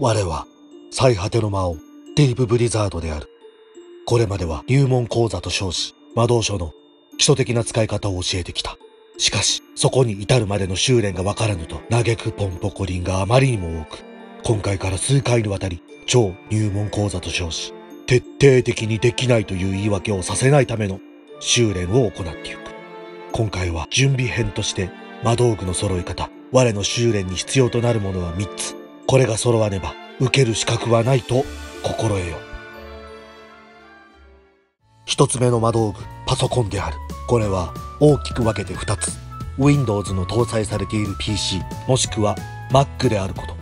我は最果ての魔王、ディープブリザードである。これまでは入門講座と称し、魔導書の基礎的な使い方を教えてきた。しかし、そこに至るまでの修練がわからぬと、嘆くポンポコリンがあまりにも多く、今回から数回にわたり、超入門講座と称し、徹底的にできないという言い訳をさせないための修練を行っていく。今回は準備編として魔道具の揃い方、我の修練に必要となるものは3つ。これが揃わねば受ける資格はないと心得よ。一つ目の魔道具、パソコンである。これは大きく分けて2つ。Windows の搭載されている PC、もしくは Mac であること。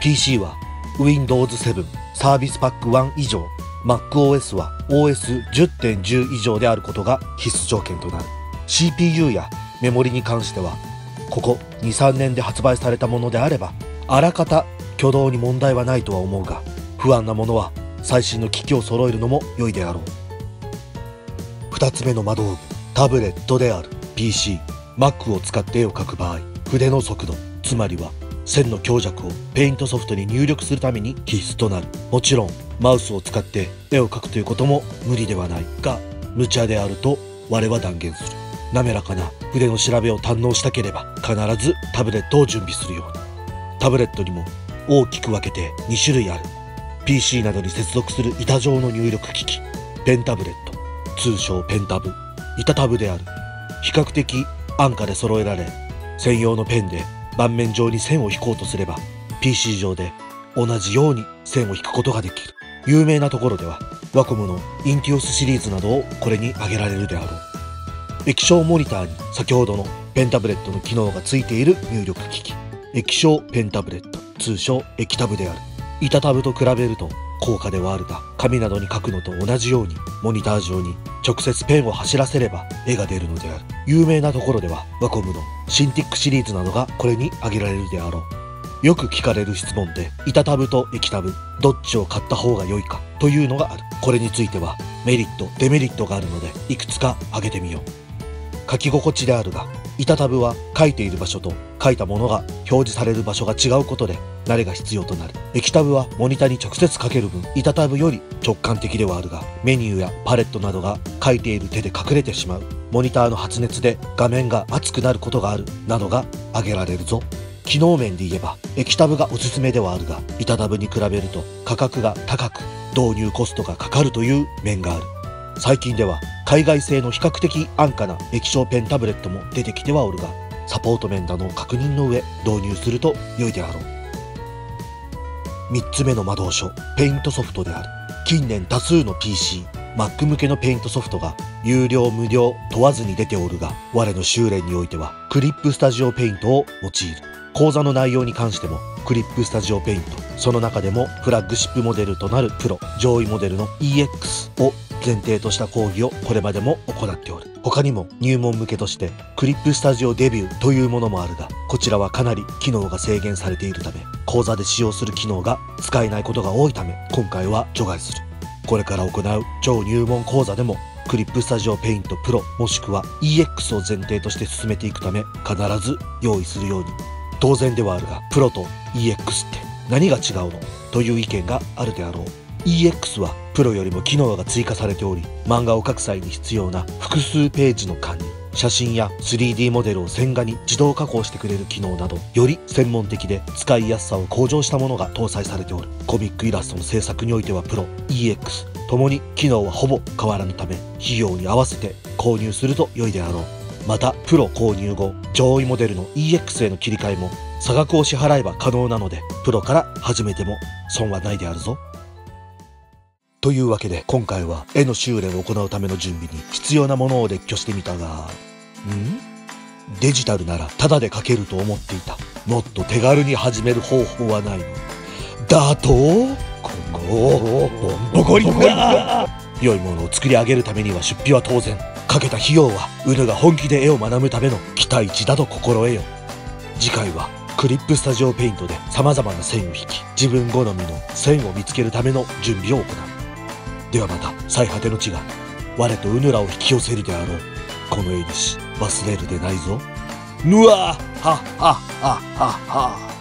PC は Windows 7サービスパック1以上、MacOS は OS10.10 以上であることが必須条件となる。CPU やメモリに関しては、ここ2、3年で発売されたものであれば、あらかた挙動に問題はないとは思うが、不安なものは最新の機器を揃えるのも良いであろう。二つ目の魔道具、タブレットである PC、Mac を使って絵を描く場合、筆の速度、つまりは線の強弱をペイントソフトに入力するために必須となる。もちろん、マウスを使って絵を描くということも無理ではないが、無茶であると我は断言する。滑らかな筆の調べを堪能したければ必ずタブレットを準備するように。タブレットにも大きく分けて2種類ある。PC などに接続する板状の入力機器、ペンタブレット、通称ペンタブ、板タブである。比較的安価で揃えられ、専用のペンで盤面上に線を引こうとすれば、PC 上で同じように線を引くことができる。有名なところでは、ワコムの Intuos シリーズなどをこれに挙げられるであろう。液晶モニターに先ほどのペンタブレットの機能がついている入力機器。液晶ペンタブレット、通称液タブである。板タブと比べると高価ではあるが、紙などに書くのと同じように、モニター上に直接ペンを走らせれば絵が出るのである。有名なところでは、ワコムの Cintiq シリーズなどがこれに挙げられるであろう。よく聞かれる質問で、板タブと液タブ、どっちを買った方が良いかというのがある。これについては、メリット、デメリットがあるので、いくつか挙げてみよう。書き心地であるが、板タブは書いている場所と書いたものが表示される場所が違うことで慣れが必要となる。液タブはモニタに直接書ける分、板タブより直感的ではあるが、メニューやパレットなどが書いている手で隠れてしまう。モニターの発熱で画面が熱くなることがある。などが挙げられるぞ。機能面で言えば、液タブがおすすめではあるが、板タブに比べると価格が高く、導入コストがかかるという面がある。最近では海外製の比較的安価な液晶ペンタブレットも出てきてはおるが、サポート面などを確認の上導入すると良いであろう。3つ目の魔導書、ペイントソフトである。近年多数の PC、Mac 向けのペイントソフトが有料無料問わずに出ておるが、我の修練においてはクリップスタジオペイントを用いる。講座の内容に関してもクリップスタジオペイント、その中でもフラッグシップモデルとなるプロ、上位モデルの EX を前提とした講義をこれまでも行っておる。他にも入門向けとしてクリップスタジオデビューというものもあるが、こちらはかなり機能が制限されているため、講座で使用する機能が使えないことが多いため、今回は除外する。これから行う超入門講座でもクリップスタジオペイントプロもしくは EX を前提として進めていくため必ず用意するように。当然ではあるがプロと EX って何が違うの？という意見があるであろう。EX はプロよりも機能が追加されており漫画を描く際に必要な複数ページの管理写真や 3D モデルを線画に自動加工してくれる機能などより専門的で使いやすさを向上したものが搭載されておる。コミックイラストの制作においてはプロ EX ともに機能はほぼ変わらぬため費用に合わせて購入すると良いであろう。またプロ購入後上位モデルの EX への切り替えも差額を支払えば可能なのでプロから始めても損はないであるぞ。というわけで今回は絵の修練を行うための準備に必要なものを列挙してみたが、ん？デジタルならタダで描けると思っていた。もっと手軽に始める方法はないのだと今後、ボンボコリが良いものを作り上げるためには出費は当然。かけた費用は、うぬが本気で絵を学ぶための期待値だと心得よ。次回はクリップスタジオペイントで様々な線を引き、自分好みの線を見つけるための準備を行う。ではまた最果ての地が我とうぬらを引き寄せるであろうこの絵にし忘れるでないぞ。ぬわはっはっはっはっは。